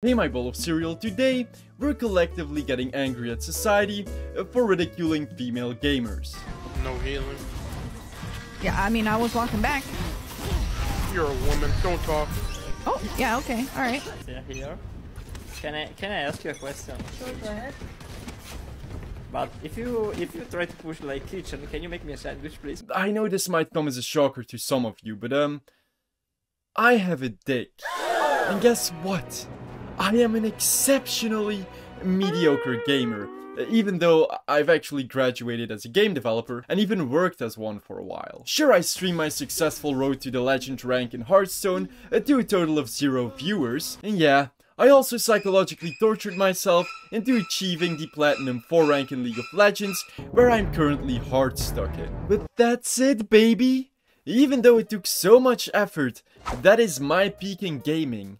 Hey my bowl of cereal, today we're collectively getting angry at society uh, for ridiculing female gamers. No healing. Yeah, I mean, I was walking back. You're a woman. Don't talk. Oh, yeah, okay, all right. Yeah, here. Can I can I ask you a question? Sure, go ahead. But if you if you try to push like kitchen, can you make me a sandwich, please? I know this might come as a shocker to some of you, but um, I have a dick. And guess what? I am an exceptionally mediocre gamer, even though I've actually graduated as a game developer and even worked as one for a while. Sure, I stream my successful road to the legend rank in Hearthstone uh, to a total of zero viewers, and yeah, I also psychologically tortured myself into achieving the Platinum 4 rank in League of Legends, where I'm currently hard stuck in. But that's it, baby! Even though it took so much effort, that is my peak in gaming.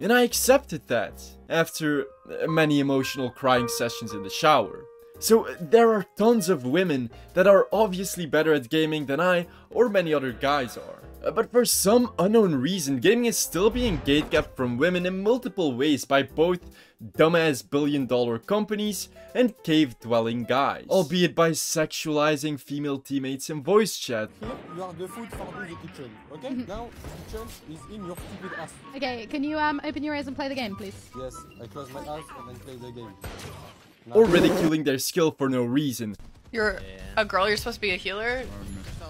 And I accepted that, after many emotional crying sessions in the shower. So there are tons of women that are obviously better at gaming than I or many other guys are. But for some unknown reason, gaming is still being gatekept from women in multiple ways by both dumbass billion dollar companies and cave dwelling guys. Albeit by sexualizing female teammates in voice chat. You are the food for the kitchen, okay? now kitchen is in your stupid ass. Okay, can you um open your eyes and play the game, please? Yes, I close my eyes and then play the game. Or ridiculing their skill for no reason. You're a girl, you're supposed to be a healer?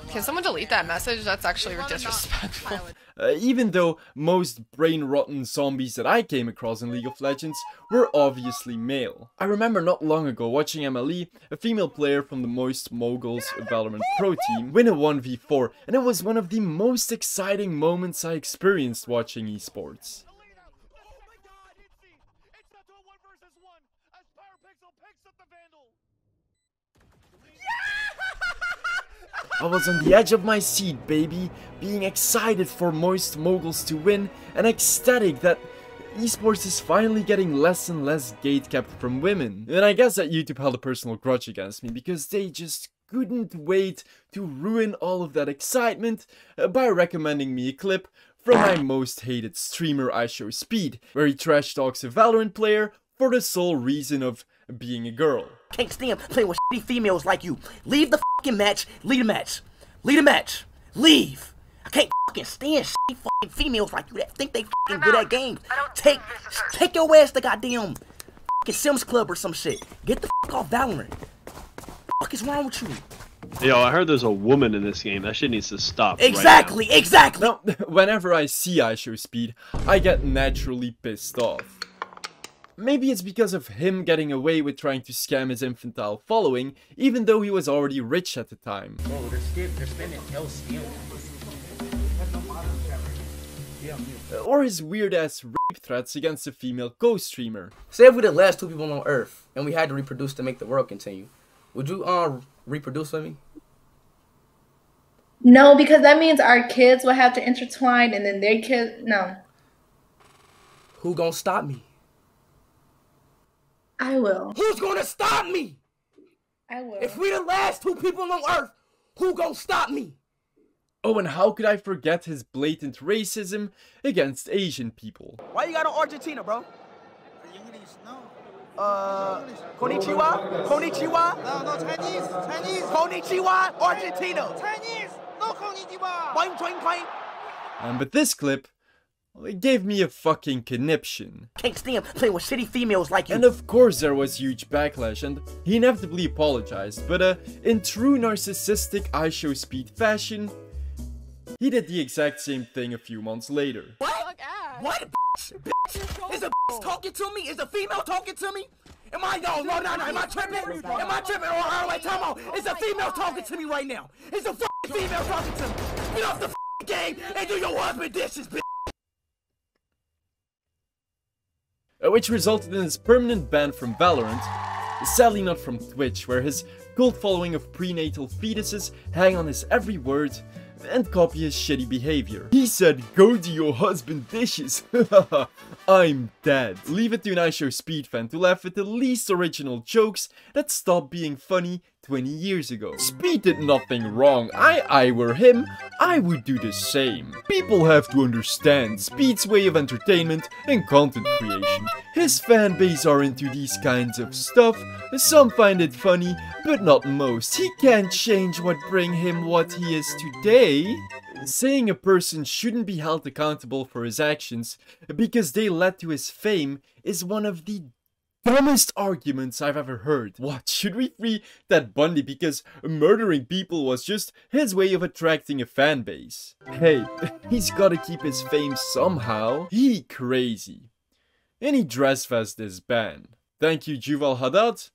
Can someone delete that message? That's actually disrespectful. Uh, even though most brain-rotten zombies that I came across in League of Legends were obviously male. I remember not long ago watching MLE, a female player from the Moist Moguls Valorant Pro team, win a 1v4 and it was one of the most exciting moments I experienced watching esports. I was on the edge of my seat, baby, being excited for Moist Moguls to win and ecstatic that esports is finally getting less and less gatekept from women. And I guess that YouTube held a personal grudge against me because they just couldn't wait to ruin all of that excitement uh, by recommending me a clip from my most hated streamer IShowSpeed, where he trash talks a Valorant player for the sole reason of being a girl. Can't stand playing with shitty females like you. Leave the fucking match. Leave the match. Leave the match. Leave. I can't fucking stand shitty fucking females like you that think they fucking good at games. Take, take your ass to goddamn fucking Sims Club or some shit. Get the fuck off Valorant. Fuck is wrong with you? Yo, I heard there's a woman in this game. That shit needs to stop. right Exactly, exactly. Now, whenever I see IShowSpeed, I get naturally pissed off. Maybe it's because of him getting away with trying to scam his infantile following, even though he was already rich at the time. Bro, they're, still, they're spending hell stealing. Or his weird ass rape threats against a female co-streamer. Say if we the last two people on Earth and we had to reproduce to make the world continue, would you uh reproduce with me? No, because that means our kids will have to intertwine, and then their kids. No, Who gonna stop me? I will. Who's gonna stop me? I will. If we the last two people on Earth, who gonna stop me? Oh, and how could I forget his blatant racism against Asian people? Why you got on Argentina, bro? Uh, konnichiwa? Konnichiwa? No, no, Chinese, Chinese, Konnichiwa, Argentina. Chinese, no konnichiwa. Boing, boing, boing. Um, but this clip well, it gave me a fucking conniption. Can't stand playing with shitty females like you. And of course there was huge backlash and he inevitably apologized, but uh, in true narcissistic IShowSpeed fashion, he did the exact same thing a few months later. What? What? Bitch? Bitch? Is a bitch talking to me? Is a female talking to me? Am I yo no no no? Am I tripping? Am I tripping? Oh, all right, time out. Is a female talking to me right now? Is a fucking female talking to me? Get off the game and do your husband dishes, bitch. uh, Uh, which resulted in his permanent ban from Valorant, sadly not from Twitch, where his cult following of prenatal fetuses hang on his every word, and copy his shitty behavior. He said, go do your husband dishes. I'm dead. Leave it to an IShowSpeed fan to laugh at the least original jokes that stop being funny 20 years ago. Speed did nothing wrong. I, I were him, I would do the same. People have to understand Speed's way of entertainment and content creation. His fan base are into these kinds of stuff. Some find it funny, but not most. He can't change what bring him what he is today. Saying a person shouldn't be held accountable for his actions because they led to his fame is one of the dumbest arguments I've ever heard. What, should we free Ted Bundy because murdering people was just his way of attracting a fan base? Hey, he's gotta keep his fame somehow. He crazy. Any dress vest is banned. Thank you, Juval Haddad.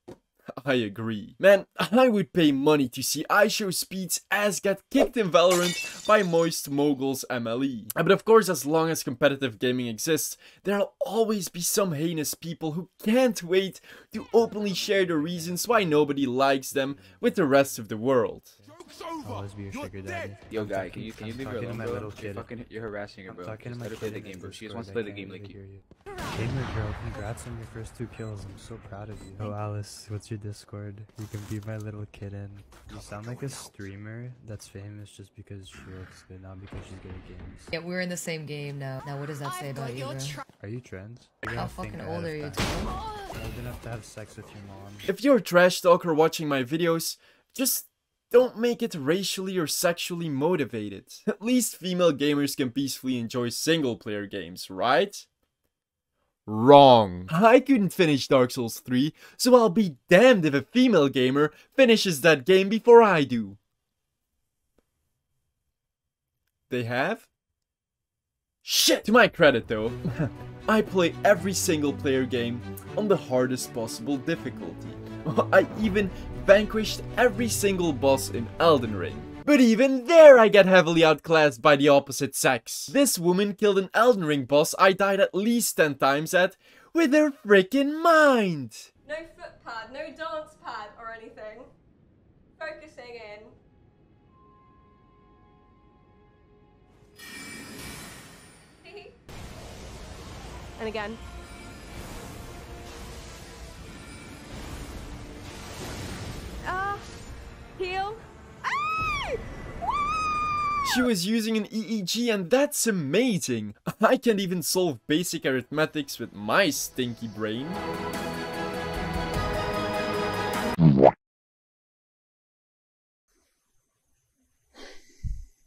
I agree. Man, I would pay money to see IShowSpeed's ass get kicked in Valorant by Moist Mogul's MLE. But of course, as long as competitive gaming exists, there'll always be some heinous people who can't wait to openly share the reasons why nobody likes them with the rest of the world. I'll always be your sugar daddy. Yo, I'm guy, can you can you I'm leave her talking to alone, bro? You're kid. fucking, you're harassing her, I'm bro. talking Just let her play the game, bro. She just wants to play the game like you. you. Gamer girl, congrats on your first two kills. I'm so proud of you. Oh, Alice, what's your Discord? You can be my little kitten. You sound like a streamer that's famous just because she looks good, not because she's good at games. Yeah, we're in the same game now. Now, what does that say about you, bro? Are you trans? How fucking old are you, Tom? Old enough to have sex with your mom. If you're a trash talker watching my videos, just don't make it racially or sexually motivated. At least female gamers can peacefully enjoy single player games, right? Wrong. I couldn't finish Dark Souls 3, so I'll be damned if a female gamer finishes that game before I do. They have? Shit! To my credit though, I play every single player game on the hardest possible difficulty. I even vanquished every single boss in Elden Ring. But even there I get heavily outclassed by the opposite sex. This woman killed an Elden Ring boss I died at least 10 times at with her freaking mind. No foot pad, no dance pad or anything. Focusing in. and again. She was using an EEG and that's amazing. I can't even solve basic arithmetics with my stinky brain.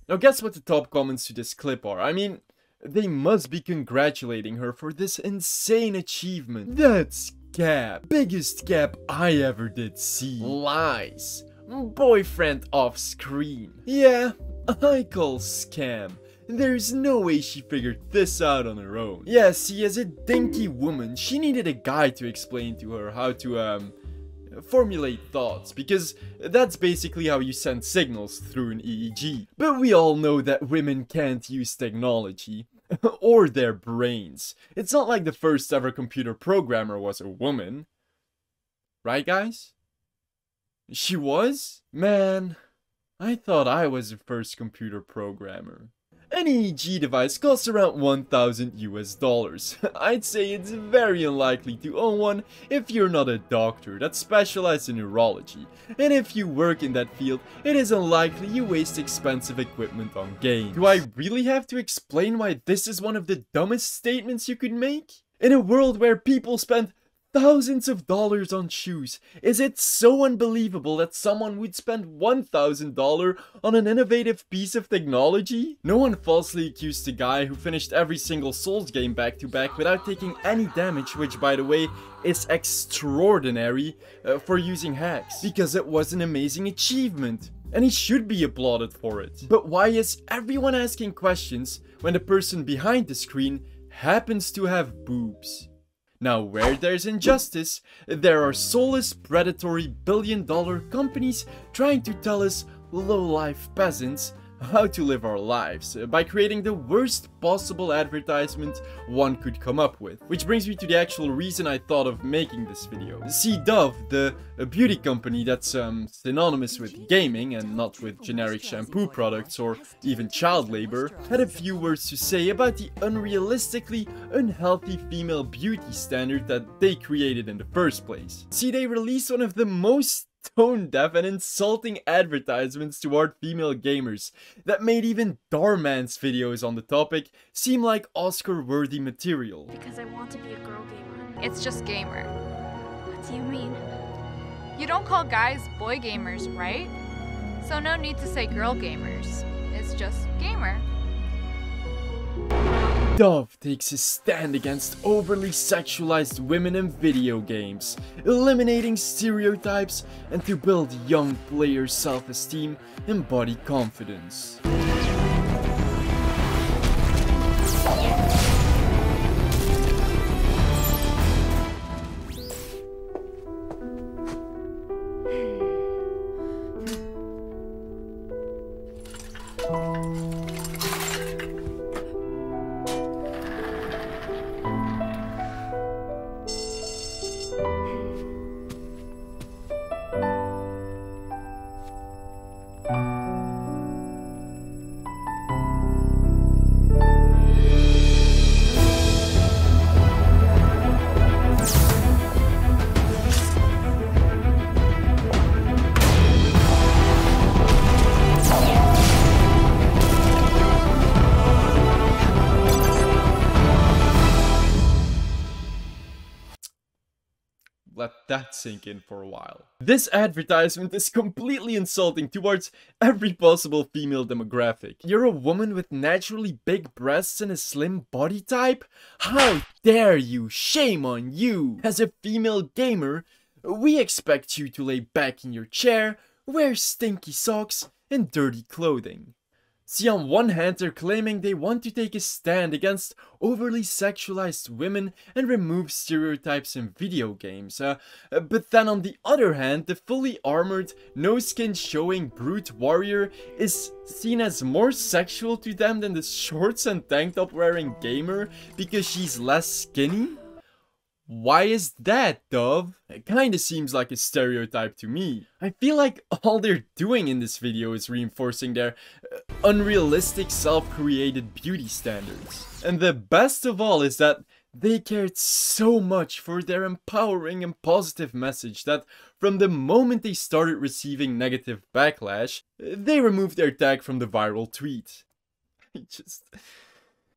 Now guess what the top comments to this clip are. I mean, they must be congratulating her for this insane achievement. That's cap. Biggest cap I ever did see. Lies. Boyfriend off screen. Yeah, I call scam. There's no way she figured this out on her own. Yeah, see, as a dinky woman, she needed a guy to explain to her how to, um, formulate thoughts, because that's basically how you send signals through an EEG. But we all know that women can't use technology. or their brains. It's not like the first ever computer programmer was a woman. Right, guys? She was? Man, I thought I was the first computer programmer. An EEG device costs around 1000 US dollars. I'd say it's very unlikely to own one if you're not a doctor that specializes in neurology. And if you work in that field, it is unlikely you waste expensive equipment on games. Do I really have to explain why this is one of the dumbest statements you could make? In a world where people spend thousands of dollars on shoes. Is it so unbelievable that someone would spend $1,000 on an innovative piece of technology? No one falsely accused the guy who finished every single Souls game back to back without taking any damage, which by the way is extraordinary uh, for using hacks, because it was an amazing achievement. And he should be applauded for it. But why is everyone asking questions when the person behind the screen happens to have boobs? Now, where there's injustice, there are soulless, predatory, billion dollar companies trying to tell us low-life peasants how to live our lives by creating the worst possible advertisement one could come up with. Which brings me to the actual reason I thought of making this video. See, Dove, the beauty company that's um, synonymous with gaming and not with generic shampoo products or even child labor, had a few words to say about the unrealistically unhealthy female beauty standard that they created in the first place. See, they released one of the most tone deaf and insulting advertisements toward female gamers that made even Dhar Mann's videos on the topic seem like Oscar worthy material. Because I want to be a girl gamer. It's just gamer. What do you mean? You don't call guys boy gamers, right? So no need to say girl gamers. It's just gamer. Dove takes a stand against overly sexualized women in video games, eliminating stereotypes and to build young players' self-esteem and body confidence. That sink in for a while. This advertisement is completely insulting towards every possible female demographic. You're a woman with naturally big breasts and a slim body type? How dare you! Shame on you! As a female gamer, we expect you to lay back in your chair, wear stinky socks, and dirty clothing. See, on one hand, they're claiming they want to take a stand against overly sexualized women and remove stereotypes in video games. Uh, but then on the other hand, the fully armored, no skin showing brute warrior is seen as more sexual to them than the shorts and tank top wearing gamer because she's less skinny? Why is that, Dove? It kinda seems like a stereotype to me. I feel like all they're doing in this video is reinforcing their uh, unrealistic self-created beauty standards. And the best of all is that they cared so much for their empowering and positive message that from the moment they started receiving negative backlash, they removed their tag from the viral tweet. I just...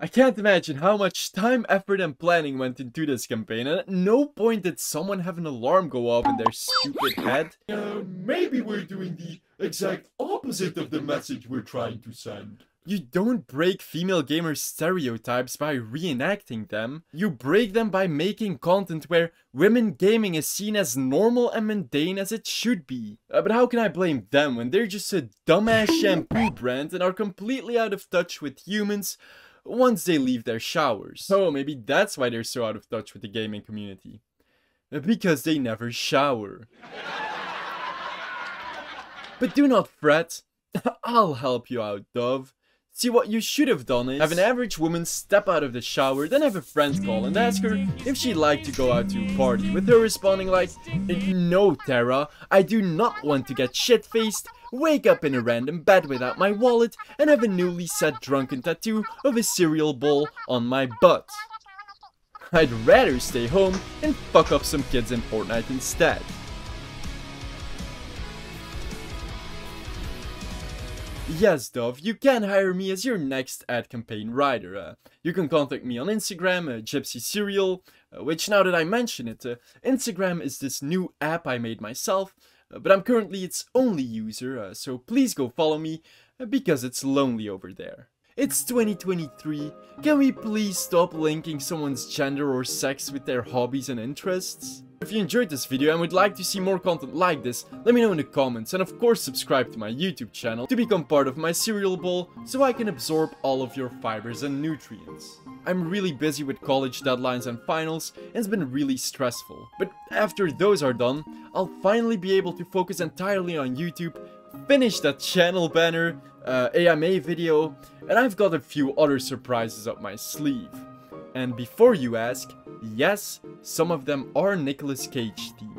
I can't imagine how much time, effort, and planning went into this campaign, and at no point did someone have an alarm go off in their stupid head. Uh, maybe we're doing the exact opposite of the message we're trying to send. You don't break female gamer stereotypes by reenacting them. You break them by making content where women gaming is seen as normal and mundane as it should be. Uh, but how can I blame them when they're just a dumbass shampoo brand and are completely out of touch with humans once they leave their showers. So maybe that's why they're so out of touch with the gaming community. Because they never shower. but do not fret, I'll help you out, Dove. See, what you should have done is have an average woman step out of the shower, then have a friend call and ask her if she'd like to go out to a party, with her responding like, No, Tara, I do not want to get shit-faced, wake up in a random bed without my wallet, and have a newly set drunken tattoo of a cereal bowl on my butt. I'd rather stay home and fuck up some kids in Fortnite instead. Yes, Dove, you can hire me as your next ad campaign writer. Uh, you can contact me on Instagram, uh, Gipsy Cereal, uh, which now that I mention it, uh, Instagram is this new app I made myself, but I'm currently its only user, uh, so please go follow me, because it's lonely over there. It's 2023, can we please stop linking someone's gender or sex with their hobbies and interests? If you enjoyed this video and would like to see more content like this, let me know in the comments. And of course subscribe to my YouTube channel to become part of my cereal bowl so I can absorb all of your fibers and nutrients. I'm really busy with college deadlines and finals and it's been really stressful, but after those are done, I'll finally be able to focus entirely on YouTube, finish that channel banner, uh, AMA video, and I've got a few other surprises up my sleeve. And before you ask, yes, some of them are Nicolas Cage themed.